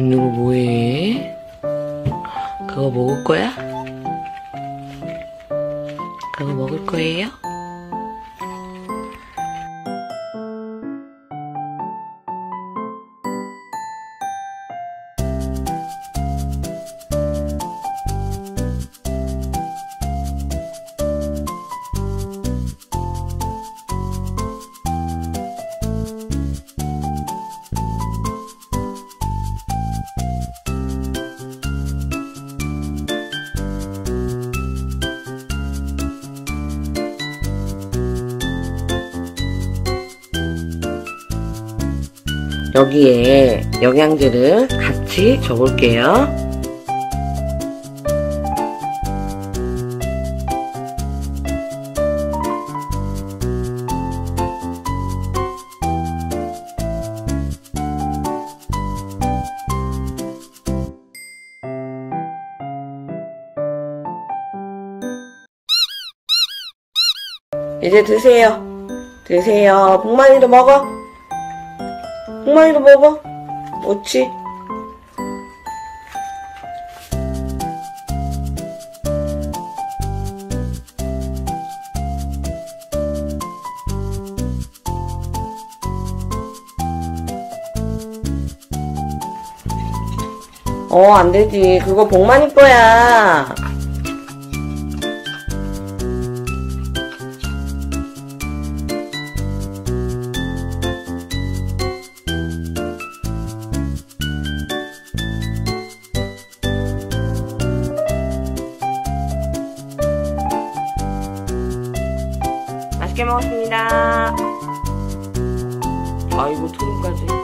윤누가 뭐해? 그거 먹을 거야? 그거 먹을 거예요? 여기에 영양제를 같이 줘볼게요. 이제 드세요. 드세요. 복만이도 먹어. 복만이도 먹어. 옳지. 어, 안 되지. 그거 복만이 거야. 먹었습니다. 아이고, 투룸까지.